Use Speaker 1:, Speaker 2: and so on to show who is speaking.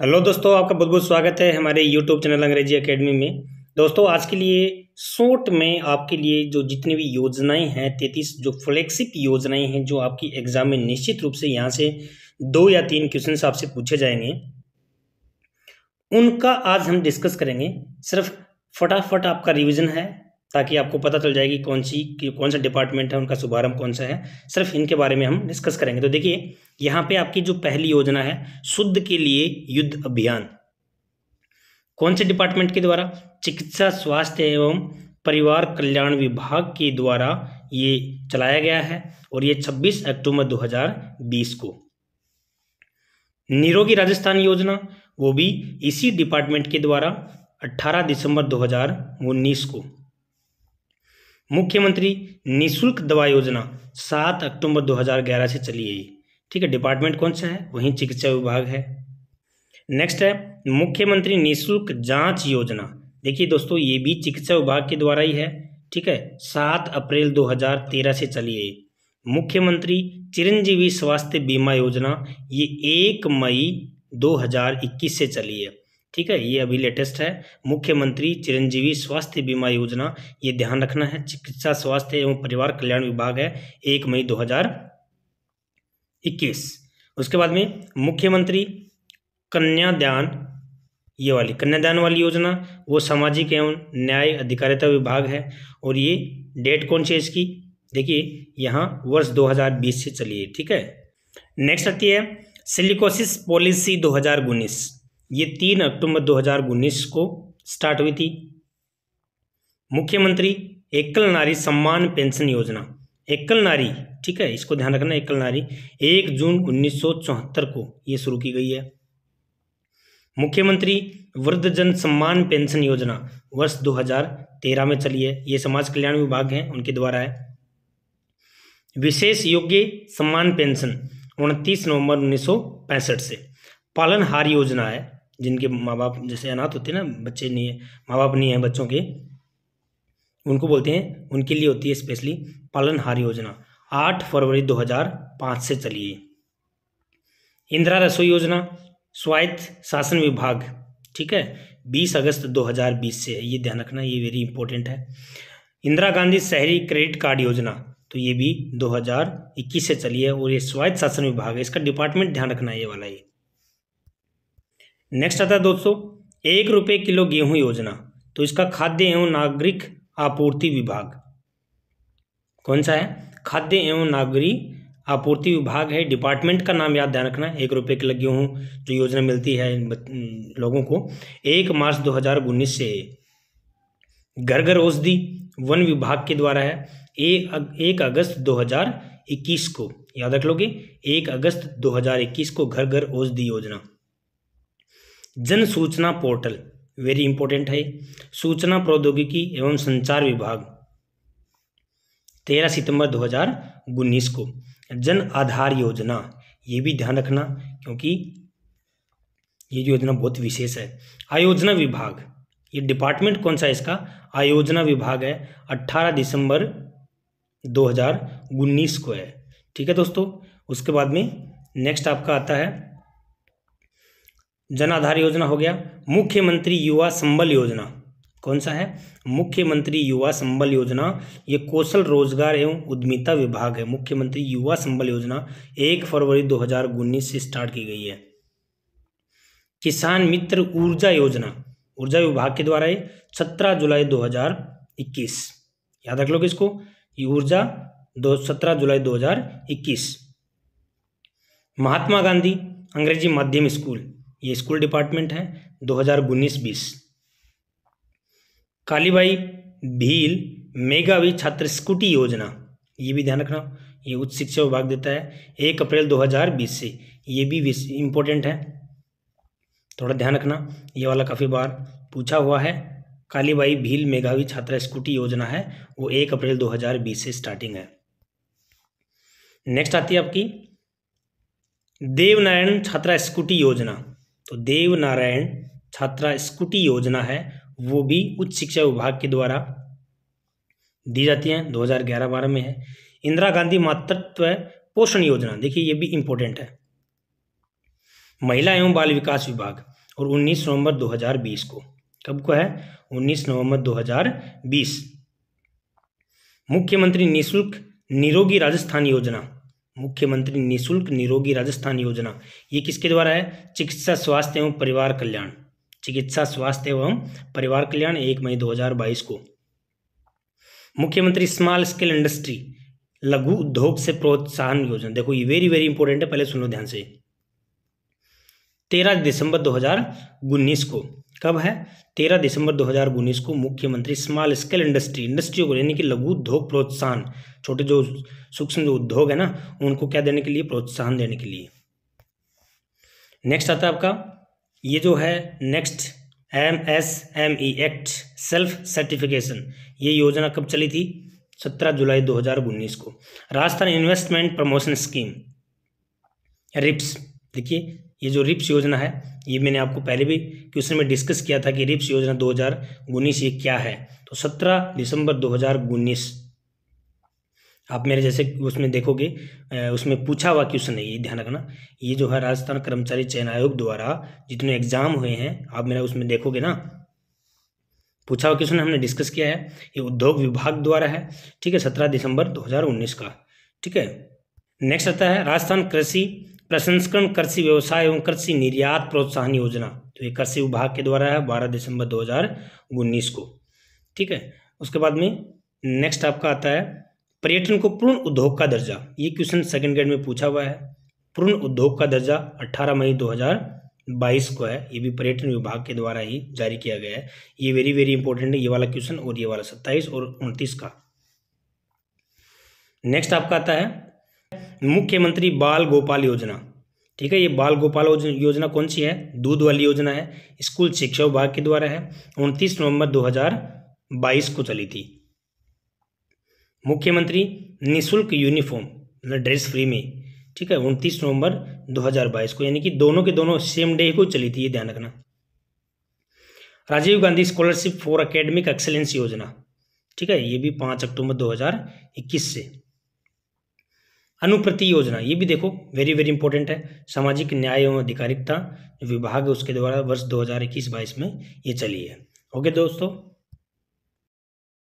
Speaker 1: Hello दोस्तों, आपका बहुत बहुत स्वागत है हमारे यूट्यूब चैनल अंग्रेज़ी एकेडमी में। दोस्तों, आज के लिए शॉर्ट में आपके लिए जो जितनी भी योजनाएँ हैं, तैतीस जो फ्लैगशिप योजनाएँ हैं, जो आपकी एग्ज़ाम में निश्चित रूप से यहाँ से दो या तीन क्वेश्चन आपसे पूछे जाएँगे, उनका आज हम डिस्कस करेंगे। सिर्फ़ फटाफट आपका रिविजन है ताकि आपको पता चल जाएगी कौन सी कौन सा डिपार्टमेंट है, उनका शुभारंभ कौन सा है। सिर्फ़ इनके बारे में हम डिस्कस करेंगे। तो देखिए, यहाँ पे आपकी जो पहली योजना है, शुद्ध के लिए युद्ध अभियान। कौन से डिपार्टमेंट के द्वारा? चिकित्सा, स्वास्थ्य एवं परिवार कल्याण विभाग के द्वारा ये चलाया गया है और ये 26 अक्टूबर 2020 को। निरोगी राजस्थान योजना, वो भी इसी डिपार्टमेंट के द्वारा 18 दिसंबर 2019 को। मुख्यमंत्री निशुल्क दवा योजना सात अक्टूबर 2011 से चली है ठीक है, डिपार्टमेंट कौन सा है? वहीं चिकित्सा विभाग है। नेक्स्ट है, मुख्यमंत्री निशुल्क जाँच योजना। देखिए दोस्तों, ये भी चिकित्सा विभाग के द्वारा ही है। ठीक है, सात अप्रैल 2013 से चली है मुख्यमंत्री चिरंजीवी स्वास्थ्य बीमा योजना ये एक मई 2021 से चली है। ठीक है, ये अभी लेटेस्ट है। मुख्यमंत्री चिरंजीवी स्वास्थ्य बीमा योजना, ये ध्यान रखना है। चिकित्सा, स्वास्थ्य एवं परिवार कल्याण विभाग है, एक मई 2021 उसके बाद में मुख्यमंत्री कन्यादान ये वाली कन्यादान वाली योजना, वो सामाजिक एवं न्याय अधिकारिता विभाग है। और ये डेट कौन सी है इसकी? देखिए, यहाँ वर्ष 2020 से चली ठीक है। नेक्स्ट आती है, सिलिकोसिस पॉलिसी दो हज़ार उन्नीस। ये तीन अक्टूबर 2019 को स्टार्ट हुई थी। मुख्यमंत्री, एकल नारी सम्मान पेंशन योजना। एकल नारी, ठीक है, इसको ध्यान रखना, एकल नारी। एक जून उन्नीस सौ चौहत्तर को ये शुरू की गई है। मुख्यमंत्री वृद्धजन सम्मान पेंशन योजना, वर्ष 2013 में चली है। ये समाज कल्याण विभाग है, उनके द्वारा है। विशेष योग्य सम्मान पेंशन, उनतीस नवंबर उन्नीस सौ पैंसठ से। पालनहार योजना है। जिनके माँ बाप जैसे अनाथ होते हैं ना, बच्चे नहीं है माँ बाप नहीं है बच्चों के, उनको बोलते हैं, उनके लिए होती है स्पेशली पालनहार योजना। आठ फरवरी 2005 से चलिए। इंदिरा रसोई योजना, स्वायत्त शासन विभाग, ठीक है? 20 अगस्त 2020 से है, ये ध्यान रखना, ये वेरी इंपॉर्टेंट है। इंदिरा गांधी शहरी क्रेडिट कार्ड योजना तो ये भी 2021 से चली है और ये स्वायत्त शासन विभाग है, इसका डिपार्टमेंट ध्यान रखना है ये वाला ये नेक्स्ट आता है दोस्तों, एक रुपये किलो गेहूँ योजना। तो इसका खाद्य एवं नागरिक आपूर्ति विभाग। कौन सा है? खाद्य एवं नागरिक आपूर्ति विभाग है। डिपार्टमेंट का नाम याद ध्यान रखना, एक रुपये किलो गेहूँ जो योजना मिलती है लोगों को, एक मार्च दो हज़ार उन्नीस से। घर घर औषधि वन विभाग के द्वारा है। एक एक अगस्त 2021 को। याद रख लोगे, एक अगस्त 2021 को घर घर औषधि योजना। जन सूचना पोर्टल वेरी इंपॉर्टेंट है सूचना प्रौद्योगिकी एवं संचार विभाग, तेरह सितंबर 2019 को। जन आधार योजना, ये भी ध्यान रखना, क्योंकि ये योजना बहुत विशेष है। आयोजना विभाग, ये डिपार्टमेंट कौन सा है इसका? आयोजना विभाग है 18 दिसंबर 2019 को है। ठीक है दोस्तों, उसके बाद में नेक्स्ट आपका आता है जन आधार योजना हो गया। मुख्यमंत्री युवा संबल योजना। कौन सा है? मुख्यमंत्री युवा संबल योजना। ये कौशल रोज़गार एवं उद्यमिता विभाग है। मुख्यमंत्री युवा संबल योजना एक फरवरी दो हज़ार उन्नीस से स्टार्ट की गई है। किसान मित्र ऊर्जा योजना। ऊर्जा विभाग के द्वारा है सत्रह जुलाई दो हज़ार इक्कीस। याद रख लो इसको। ऊर्जा दो, सत्रह जुलाई दो हज़ार इक्कीस। महात्मा गांधी, अंग्रेज़ी माध्यम स्कूल। ये स्कूल डिपार्टमेंट है, दो हज़ार उन्नीस बीस। कालीबाई भील मेगावी छात्र स्कूटी योजना, ये भी ध्यान रखना, ये उच्च शिक्षा विभाग देता है, एक अप्रैल 2020 से, ये भी इम्पोर्टेंट है। थोड़ा ध्यान रखना, ये वाला काफ़ी बार पूछा हुआ है, कालीबाई भील मेघावी छात्रा स्कूटी योजना है, वो एक अप्रैल 2020 से स्टार्टिंग है। नेक्स्ट आती है आपकी, देवनारायण छात्रा स्कूटी योजना तो देव नारायण छात्रा स्कूटी योजना है, वो भी उच्च शिक्षा विभाग के द्वारा दी जाती है 2011 बारह में है। इंदिरा गांधी मातृत्व पोषण योजना, देखिए ये भी इंपॉर्टेंट है। महिला एवं बाल विकास विभाग, और 19 नवंबर 2020 को। कब को है? 19 नवंबर 2020 मुख्यमंत्री निशुल्क निरोगी राजस्थान योजना मुख्यमंत्री निशुल्क निरोगी राजस्थान योजना। ये किसके द्वारा है? चिकित्सा, स्वास्थ्य एवं परिवार कल्याण। चिकित्सा, स्वास्थ्य एवं परिवार कल्याण, एक मई 2022 को। मुख्यमंत्री स्मॉल स्केल इंडस्ट्री, लघु उद्योग से प्रोत्साहन योजना। देखो, ये वेरी वेरी इंपॉर्टेंट है, पहले सुनो ध्यान से। तेरह दिसंबर दो हज़ार उन्नीस को। कब है? तेरह दिसंबर दो हज़ार उन्नीस को मुख्यमंत्री स्मॉल स्केल इंडस्ट्री, इंडस्ट्रियों को यानी कि लघु उद्योग प्रोत्साहन, छोटे जो सूक्ष्म जो उद्योग है ना, उनको क्या देने के लिए? प्रोत्साहन देने के लिए। नेक्स्ट आता है आपका। ये जो है next M S M E act self certification ये योजना कब चली थी? सत्रह जुलाई दो हज़ार उन्नीस को। Rajasthan investment promotion scheme RIPS देखिए ये जो रिप्स योजना है, ये मैंने आपको पहले भी क्वेश्चन में डिस्कस किया था कि रिप्स योजना दो हज़ार उन्नीस ये क्या है। तो सत्रह दिसंबर दो हज़ार उन्नीस। आप मेरे जैसे उसमें देखोगे उसमें पूछा हुआ क्वेश्चन है, ये ध्यान रखना। ये जो है राजस्थान कर्मचारी चयन आयोग द्वारा जितने एग्ज़ाम हुए हैं, आप मेरा उसमें देखोगे ना। पूछा हुआ क्वेश्चन हमने डिस्कस किया है, ये उद्योग विभाग द्वारा है, ठीक है, सत्रह दिसंबर 2019 का, ठीक है। नेक्स्ट आता है राजस्थान कृषि प्रसंस्करण कृषि व्यवसाय एवं कृषि निर्यात प्रोत्साहन योजना तो ये कृषि विभाग के द्वारा है बारह दिसंबर दो उन्नीस को। ठीक है? उसके बाद में नेक्स्ट आपका आता है, पर्यटन को पूर्ण उद्योग का दर्जा। ये क्वेश्चन सेकंड ग्रेड में पूछा हुआ है। पूर्ण उद्योग का दर्जा 18 मई 2022 को है। ये भी पर्यटन विभाग के द्वारा ही जारी किया गया है। ये वेरी वेरी इंपॉर्टेंट है, ये वाला क्वेश्चन और ये वाला सत्ताईस और उनतीस का। नेक्स्ट आपका आता है मुख्यमंत्री बाल गोपाल योजना। ठीक है, ये बाल गोपाल योजना कौन सी है? दूध वाली योजना है, स्कूल शिक्षा विभाग के द्वारा है, उनतीस नवंबर 2022 को चली थी। मुख्यमंत्री, निशुल्क यूनिफॉर्म मतलब ड्रेस फ्री में। ठीक है, उनतीस नवंबर 2022 को, यानी कि दोनों के दोनों सेम डे को चली थी, ये ध्यान रखना। Rajiv Gandhi scholarship for academic excellence योजना। ठीक है, ये भी पाँच अक्टूबर 2021 से। अनुप्रति योजना, ये भी देखो वेरी वेरी इंपॉर्टेंट है। सामाजिक न्याय एवं अधिकारिकता विभाग उसके द्वारा वर्ष 2021-22 में ये चली है। ओके दोस्तों